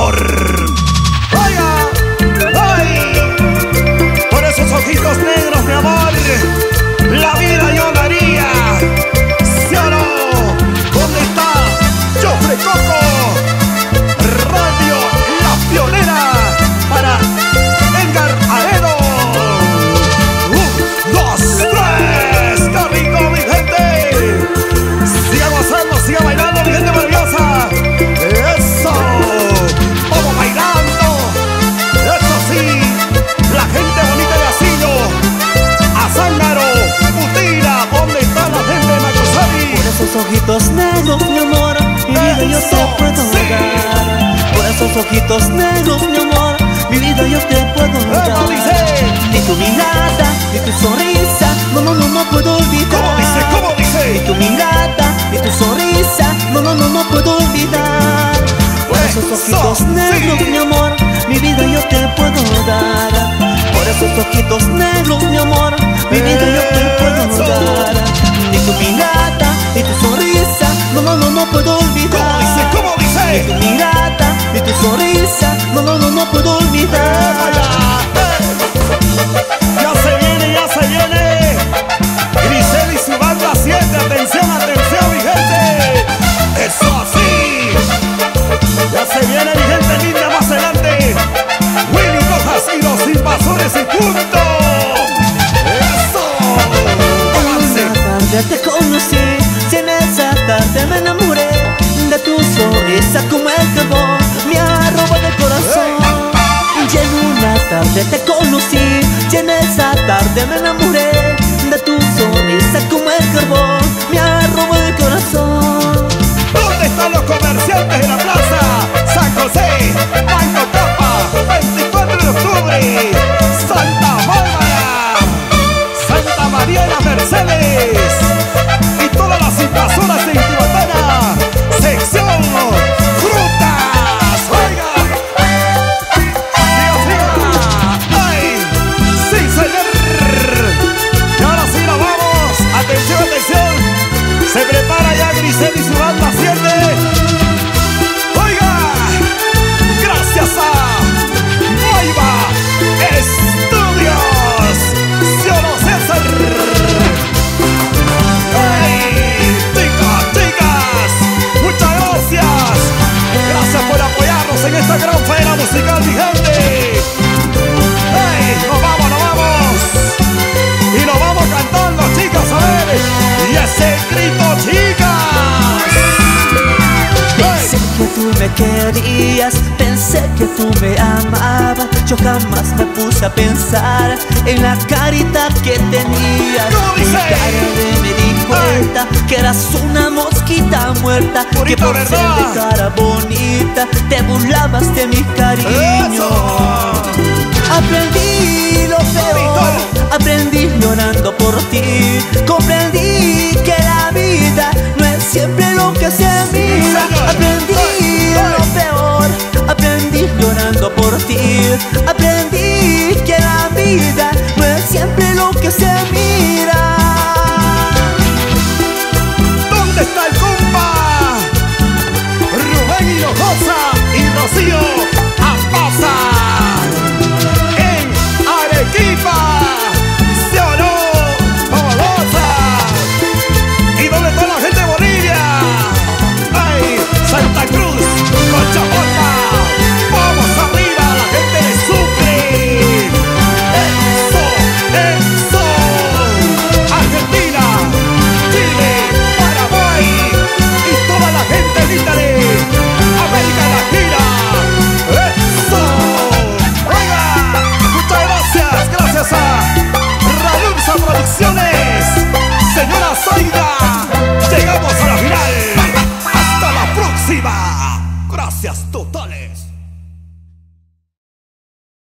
amor. Vida yo te puedo dar. Por esos ojitos negros, mi amor Mi vida yo te puedo dar. Ni tu mirada, ni tu sonrisa No, no, no, no puedo olvidar. ¿Cómo dice? ¿Cómo dice? Ni tu mirada, ni tu sonrisa No, no, no, no puedo olvidar. Por esos ojitos negros, mi amor Mi vida yo te puedo dar. Por esos ojitos negros, tarde te conocí Si en esa tarde me enamoré De tu sonrisa como el carbón Me arroba del corazón. Y en una tarde te conocí Si en esa tarde me enamoré me querías, pensé que tú me amabas. Yo jamás me puse a pensar en la carita que tenías. Muy tarde me di cuenta que eras una mosquita muerta Que por ser de cara bonita te burlabas de mi cariño ¡Eso! Aprendí lo peor, aprendí llorando por ti por ti